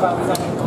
about something.